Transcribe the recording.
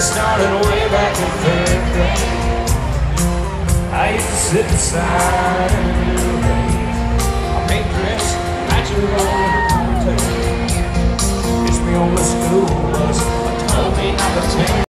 Started way back in third grade. I used to sit inside and relate. I make dress, I drew on the It's me on the school bus.